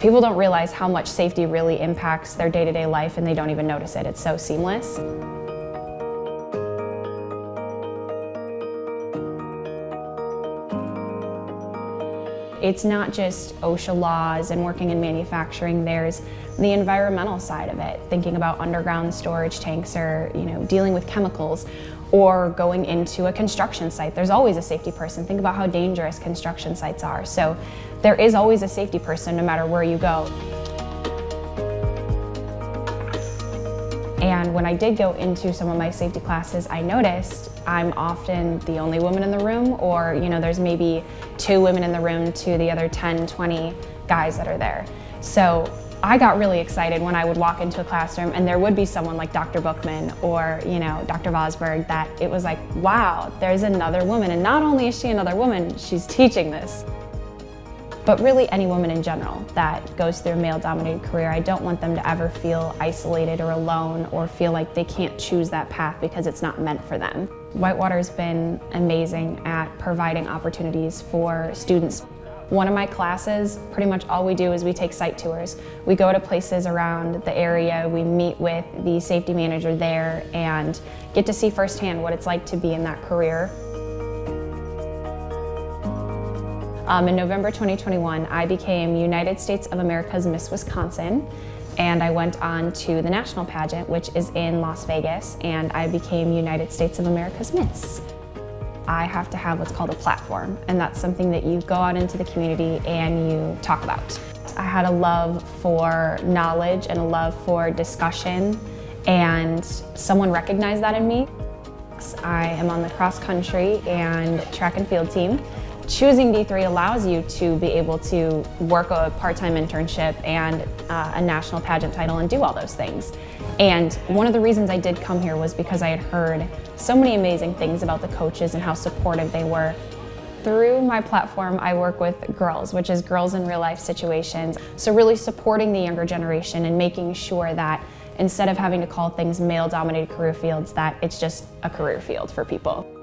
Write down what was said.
people don't realize how much safety really impacts their day-to-day -day life and they don't even notice it. It's so seamless. It's not just OSHA laws and working in manufacturing, there's the environmental side of it, thinking about underground storage tanks or you know dealing with chemicals or going into a construction site. There's always a safety person. Think about how dangerous construction sites are. So there is always a safety person no matter where you go. And when I did go into some of my safety classes, I noticed I'm often the only woman in the room, or you know, there's maybe two women in the room to the other 10, 20 guys that are there. So I got really excited when I would walk into a classroom and there would be someone like Dr. Buchman or, you know, Dr. Vosburgh that it was like, wow, there's another woman. And not only is she another woman, she's teaching this. But really any woman in general that goes through a male-dominated career, I don't want them to ever feel isolated or alone or feel like they can't choose that path because it's not meant for them. Whitewater's been amazing at providing opportunities for students one of my classes, pretty much all we do is we take site tours. We go to places around the area, we meet with the safety manager there and get to see firsthand what it's like to be in that career. Um, in November 2021, I became United States of America's Miss Wisconsin and I went on to the national pageant, which is in Las Vegas, and I became United States of America's Miss. I have to have what's called a platform, and that's something that you go out into the community and you talk about. I had a love for knowledge and a love for discussion, and someone recognized that in me. I am on the cross country and track and field team. Choosing D3 allows you to be able to work a part-time internship and uh, a national pageant title and do all those things. And one of the reasons I did come here was because I had heard so many amazing things about the coaches and how supportive they were. Through my platform, I work with girls, which is girls in real life situations. So really supporting the younger generation and making sure that instead of having to call things male dominated career fields, that it's just a career field for people.